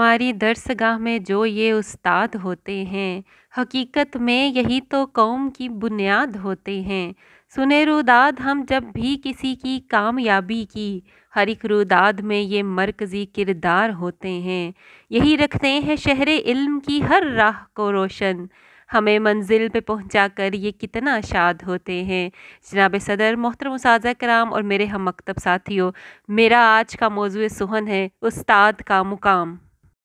हमारी दरसगाह में जो ये उस्ताद होते हैं, हकीकत में यही तो कौम की बुनियाद होते हैं। सुने रुदाद, हम जब भी किसी की कामयाबी की, हर एक रुदाद में ये मरकज़ी किरदार होते हैं। यही रखते हैं शहर इल्म की हर राह को रोशन। हमें मंजिल पे पहुँचा कर ये कितना शाद होते हैं। जनाब सदर, मोहतरम उसाजा कराम और मेरे हम मकतब साथियों, मेरा आज का मौजू सुहन है उस्ताद का मुकाम।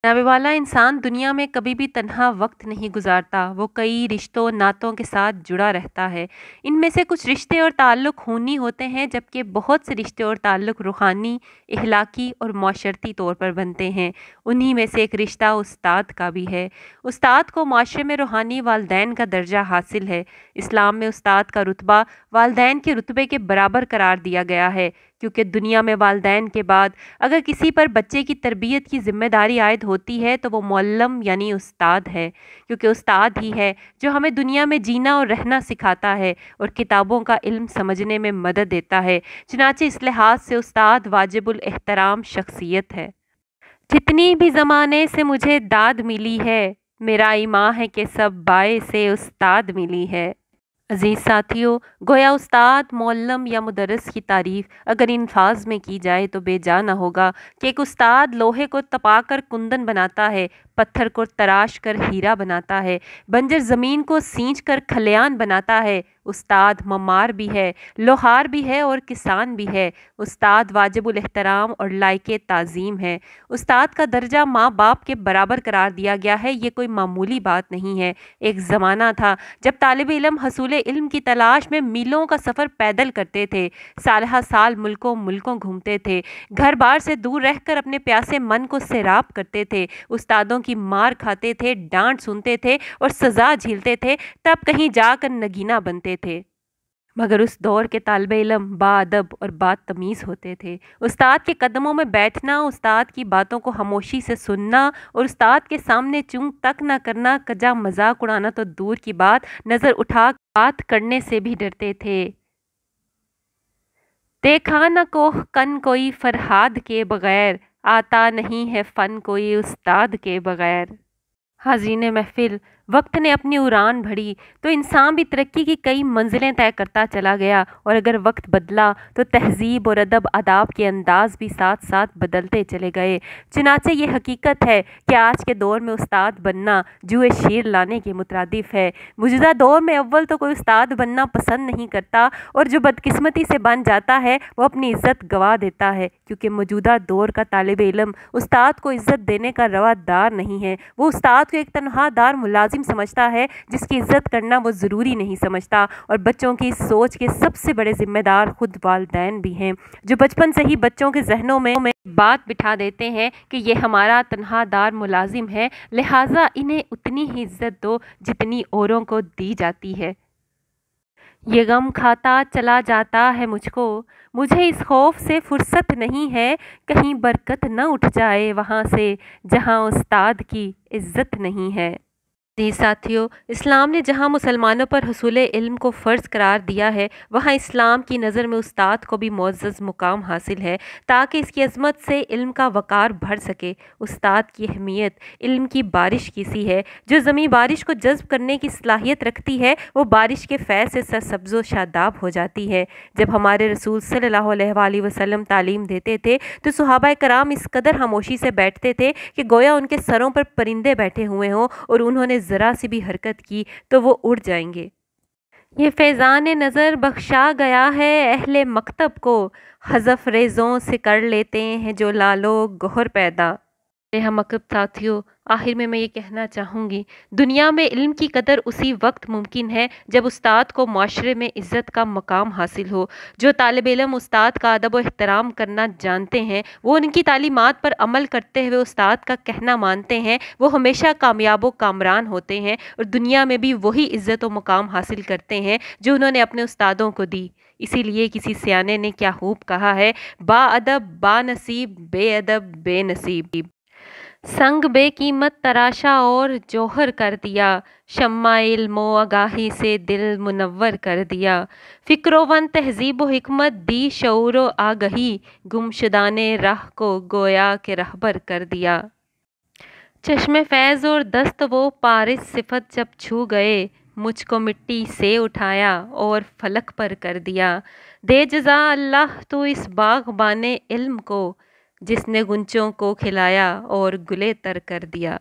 जनाब वाला इंसान दुनिया में कभी भी तन्हा वक्त नहीं गुजारता। वो कई रिश्तों, नातों के साथ जुड़ा रहता है। इनमें से कुछ रिश्ते और ताल्लुक़ खूनी होते हैं, जबकि बहुत से रिश्ते और ताल्लुक़ रूहानी, इखलाकी और माशरती तौर पर बनते हैं। उन्हीं में से एक रिश्ता उस्ताद का भी है। उस्ताद को माशरे में रूहानी वालदेन का दर्जा हासिल है। इस्लाम में उस्ताद का रुतबा वालदेन के रुतबे के बराबर करार दिया गया है, क्योंकि दुनिया में वालदेन के बाद अगर किसी पर बच्चे की तरबियत की ज़िम्मेदारी आयद होती है तो वो मल्लम यानी उस्ताद है, क्योंकि उस्ताद ही है जो हमें दुनिया में जीना और रहना सिखाता है और किताबों का इल्म समझने में मदद देता है। चनाचे इस लिहाज से उस्ताद वाजिबुल एहतराम शख्सियत है। जितनी भी ज़माने से मुझे दाद मिली है, मेरा ईमान है कि सब बाए से उस्ताद मिली है। अज़ीज़ साथियों, गोया उस्ताद मौलम या मुदरस की तारीफ़ अगर इन फाज में की जाए तो बेजाना होगा कि एक उस्ताद लोहे को तपाकर कुंदन बनाता है, पत्थर को तराश कर हीरा बनाता है, बंजर ज़मीन को सींच कर खलियान बनाता है। उस्ताद ममार भी है, लोहार भी है और किसान भी है। उस्ताद वाजिबुल एहतराम और लायक ताज़ीम है। उस्ताद का दर्जा माँ बाप के बराबर करार दिया गया है, ये कोई मामूली बात नहीं है। एक ज़माना था जब तालब इलम हसूल इल्म की तलाश में मीलों का सफ़र पैदल करते थे। साल साल मुल्कों मुल्कों घूमते थे। घर बार से दूर रहकर अपने प्यासे मन को सैराब करते थे। उस्तादों की मार खाते थे, डांट सुनते थे और सज़ा झीलते थे। तब कहीं जाकर नगीना बनते थे। मगर उस दौर के तालब इलम बादब और बात तमीज़ होते थे। उस्ताद के कदमों में बैठना, उस्ताद की बातों को खामोशी से सुनना और उस्ताद के सामने चूं तक ना करना, कजा मज़ाक उड़ाना तो दूर की बात, नज़र उठा, बात करने से भी डरते थे। देखा न कोह कन कोई फरहाद के बगैर, आता नहीं है फ़न कोई उस्ताद के बगैर। हाजीन महफिल वक्त ने अपनी उड़ान भरी। तो इंसान भी तरक्की की कई मंजिलें तय करता चला गया और अगर वक्त बदला तो तहजीब और अदब आदाब के अंदाज भी साथ साथ बदलते चले गए। चुनाचे ये हकीकत है कि आज के दौर में उस्ताद बनना जुए शेर लाने के मुतरदफ है। मौजूदा दौर में अव्वल तो कोई उस्ताद बनना पसंद नहीं करता और जो बदकिस्मती से बन जाता है, वो अपनी इज़्ज़त गवा देता है। क्योंकि मौजूदा दौर का तालब इलम उस्ताद को इज़्ज़त देने का रवादार नहीं है। वो उस्ताद को एक तनहादार मुलाजिम लाजिम समझता है, जिसकी इज़्ज़त करना वो ज़रूरी नहीं समझता। और बच्चों की सोच के सबसे बड़े ज़िम्मेदार खुद वालदेन भी हैं, जो बचपन से ही बच्चों के जहनों में बात बिठा देते हैं कि ये हमारा तनहादार मुलाजिम है, लिहाजा इन्हें उतनी ही इज़्ज़त दो जितनी औरों को दी जाती है। ये गम खाता चला जाता है मुझको, मुझे इस खौफ से फुर्सत नहीं है, कहीं बरकत न उठ जाए वहाँ से, जहाँ उस्ताद की इज़्ज़त नहीं है। जी, साथियों, इस्लाम ने जहाँ मुसलमानों पर हसूल इल्म को फ़र्ज़ करार दिया है, वहाँ इस्लाम की नज़र में उस्ताद को भी मुआज़ मुकाम हासिल है, ताकि इसकी अजमत से इल्म का वक़ार बढ़ सके। उस्ताद की अहमियत इल्म की बारिश की सी है, जो ज़मीन बारिश को जज्ब करने की सलाहियत रखती है, वो बारिश के फैज़ से सरसब्ज़ो शादाब हो जाती है। जब हमारे रसूल सल्लल्लाहु वसलम तालीम देते थे तो सुहाबा कराम इस कदर खामोशी से बैठते थे कि गोया उनके सरों पर परिंदे बैठे हुए हों और उन्होंने ज़रा सी भी हरकत की तो वो उड़ जाएँगे। ये फैज़ान नज़र बख्शा गया है अहले मकतब को। हज़फ रेज़ों से कर लेते हैं जो लालो गहर पैदा। हम मकब साथियों आखिर में मैं ये कहना चाहूँगी, दुनिया में इल्म की कदर उसी वक्त मुमकिन है जब उस्ताद को माशरे में इज़्ज़त का मकाम हासिल हो। जो तालब इलम उस्ताद का अदब व एहतराम करना जानते हैं, वो उनकी तालीमत पर अमल करते हुए उस्ताद का कहना मानते हैं, वो हमेशा कामयाब व कामरान होते हैं और दुनिया में भी वही इज़्ज़त व मकाम हासिल करते हैं जो उन्होंने अपने उस्तादों को दी। इसीलिए किसी सियाने ने क्या खूब कहा है बाअदब बानसीब बेअदब बेनसीब संग बेकीमत तराशा और जौहर कर दिया। शम्मा इल्मो आगाही से दिल मुनवर कर दिया। फ़िक्रोवन तहजीब हमत दी शौर आगही। गुमशदान राह को गोया के रहबर कर दिया। चश्मे फैज़ और दस्त वो पारिस सिफत जब छू गए, मुझको मिट्टी से उठाया और फलक पर कर दिया। दे जजा अल्लाह तो इस बाग़बान इल्म को जिसने गुंचों को खिलाया और गुले तर कर दिया।